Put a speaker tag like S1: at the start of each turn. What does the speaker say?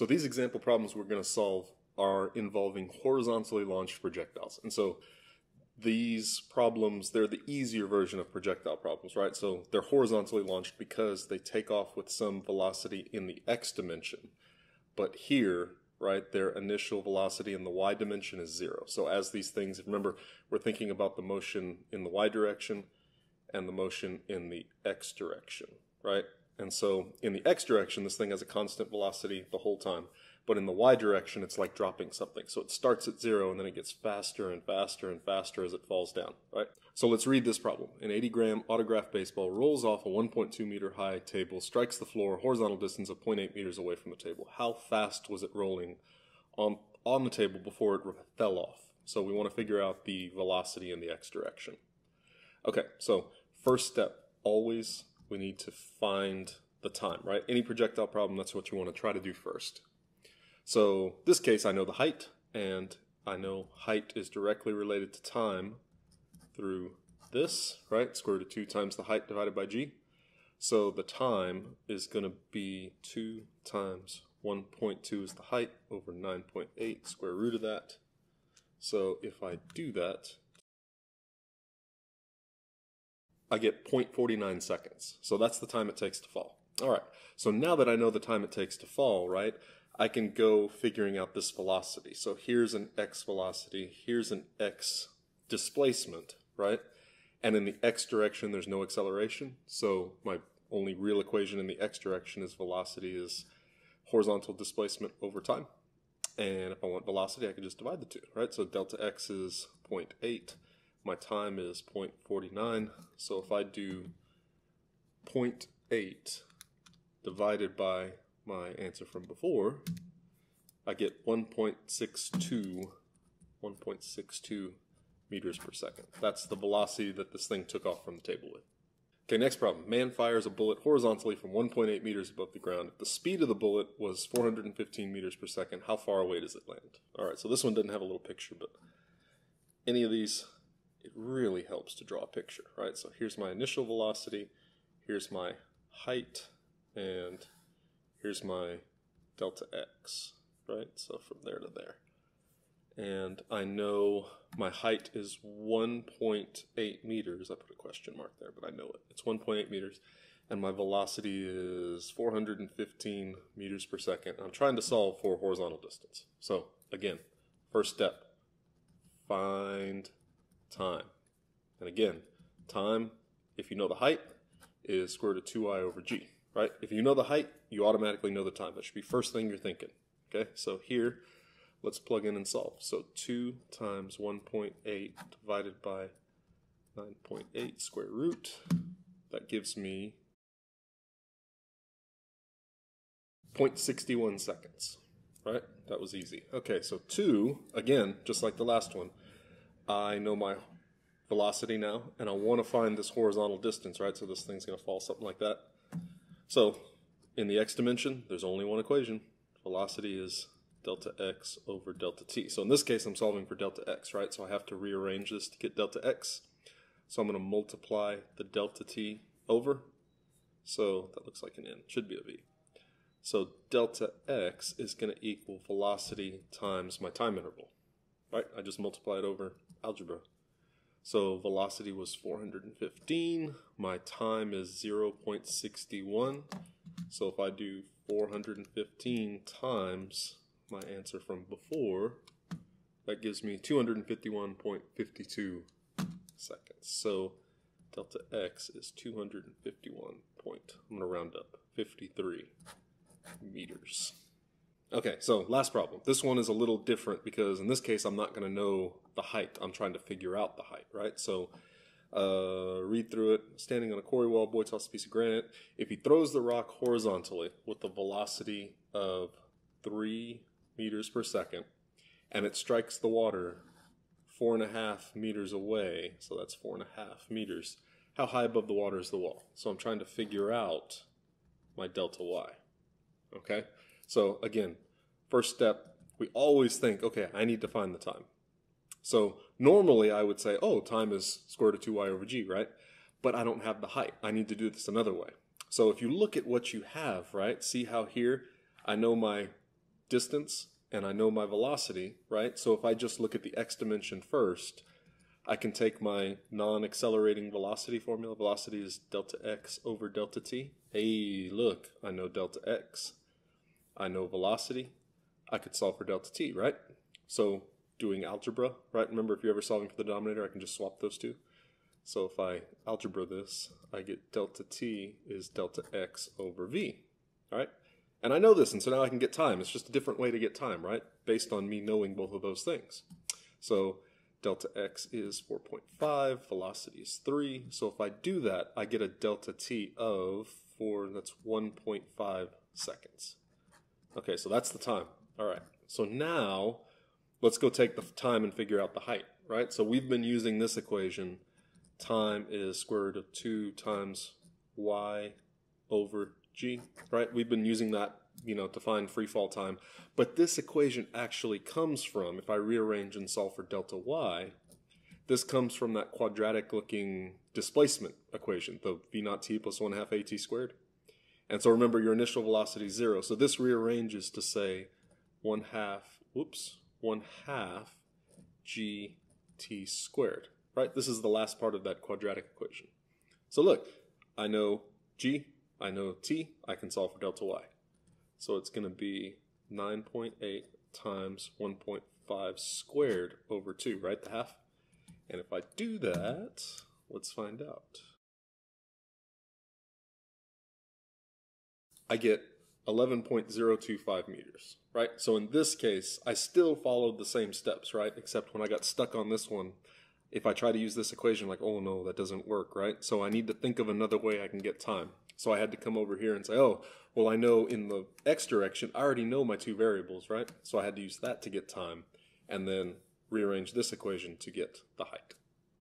S1: So these example problems we're going to solve are involving horizontally launched projectiles. And so these problems, they're the easier version of projectile problems, right? So they're horizontally launched because they take off with some velocity in the x dimension. But here, right, their initial velocity in the y dimension is zero. So as these things, remember, we're thinking about the motion in the y direction and the motion in the x direction, right? And so in the x direction, this thing has a constant velocity the whole time. But in the y direction, it's like dropping something. So it starts at zero and then it gets faster and faster and faster as it falls down, right? So let's read this problem. An 80 gram autograph baseball rolls off a 1.2 meter high table, strikes the floor, horizontal distance of 0.8 meters away from the table. How fast was it rolling on, on the table before it fell off? So we want to figure out the velocity in the x direction. Okay, so first step, always we need to find the time, right? Any projectile problem, that's what you want to try to do first. So this case, I know the height, and I know height is directly related to time through this, right? Square root of 2 times the height divided by g. So the time is going to be 2 times 1.2 is the height over 9.8 square root of that. So if I do that, I get 0.49 seconds. So that's the time it takes to fall. All right. So now that I know the time it takes to fall, right, I can go figuring out this velocity. So here's an x velocity, here's an x displacement, right? And in the x direction, there's no acceleration. So my only real equation in the x direction is velocity is horizontal displacement over time. And if I want velocity, I can just divide the two, right? So delta x is 0.8 my time is 0.49. So if I do 0.8 divided by my answer from before, I get 1.62, 1.62 meters per second. That's the velocity that this thing took off from the table with. Okay, next problem. Man fires a bullet horizontally from 1.8 meters above the ground. If the speed of the bullet was 415 meters per second, how far away does it land? All right, so this one doesn't have a little picture, but any of these it really helps to draw a picture, right? So here's my initial velocity, here's my height, and here's my delta x, right? So from there to there. And I know my height is 1.8 meters. I put a question mark there, but I know it. It's 1.8 meters. And my velocity is 415 meters per second. I'm trying to solve for horizontal distance. So again, first step, find time. And again, time, if you know the height, is square root of 2i over g, right? If you know the height, you automatically know the time. That should be first thing you're thinking, okay? So here, let's plug in and solve. So 2 times 1.8 divided by 9.8 square root, that gives me 0.61 seconds, right? That was easy. Okay, so 2, again, just like the last one, I know my velocity now, and I want to find this horizontal distance, right? So this thing's going to fall something like that. So in the x dimension, there's only one equation. Velocity is delta x over delta t. So in this case, I'm solving for delta x, right? So I have to rearrange this to get delta x. So I'm going to multiply the delta t over. So that looks like an n, should be a v. So delta x is going to equal velocity times my time interval, right? I just multiply it over algebra. So velocity was 415. My time is 0.61. So if I do 415 times my answer from before, that gives me 251.52 seconds. So delta x is 251 point, I'm going to round up, 53 meters. Okay, so last problem. This one is a little different because in this case, I'm not going to know the height. I'm trying to figure out the height, right? So uh, read through it. Standing on a quarry wall, boy tosses a piece of granite. If he throws the rock horizontally with a velocity of 3 meters per second, and it strikes the water four and a half meters away, so that's four and a half meters, how high above the water is the wall? So I'm trying to figure out my delta y. Okay? So again, first step, we always think, okay, I need to find the time. So normally I would say, oh, time is square root of 2y over g, right? But I don't have the height. I need to do this another way. So if you look at what you have, right, see how here I know my distance and I know my velocity, right? So if I just look at the x dimension first, I can take my non-accelerating velocity formula. Velocity is delta x over delta t. Hey, look, I know delta x. I know velocity. I could solve for delta t, right? So doing algebra, right? Remember, if you're ever solving for the denominator, I can just swap those two. So if I algebra this, I get delta t is delta x over v, all right? And I know this, and so now I can get time. It's just a different way to get time, right? Based on me knowing both of those things. So delta x is 4.5, velocity is 3. So if I do that, I get a delta t of 4, that's 1.5 seconds. Okay, so that's the time. All right, so now let's go take the time and figure out the height, right? So we've been using this equation. Time is square root of 2 times y over g, right? We've been using that, you know, to find free fall time. But this equation actually comes from, if I rearrange and solve for delta y, this comes from that quadratic looking displacement equation, the v naught t plus 1 half at squared. And so remember your initial velocity is zero. So this rearranges to say 1 half, whoops, 1 half gt squared, right? This is the last part of that quadratic equation. So look, I know g, I know t, I can solve for delta y. So it's going to be 9.8 times 1.5 squared over 2, right? The half. And if I do that, let's find out. I get 11.025 meters, right? So in this case, I still followed the same steps, right? Except when I got stuck on this one, if I try to use this equation, like, oh no, that doesn't work, right? So I need to think of another way I can get time. So I had to come over here and say, oh, well, I know in the x direction, I already know my two variables, right? So I had to use that to get time and then rearrange this equation to get the height.